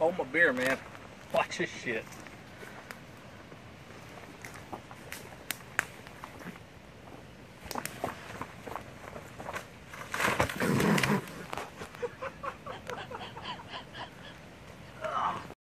Hold my beer, man. Watch this shit.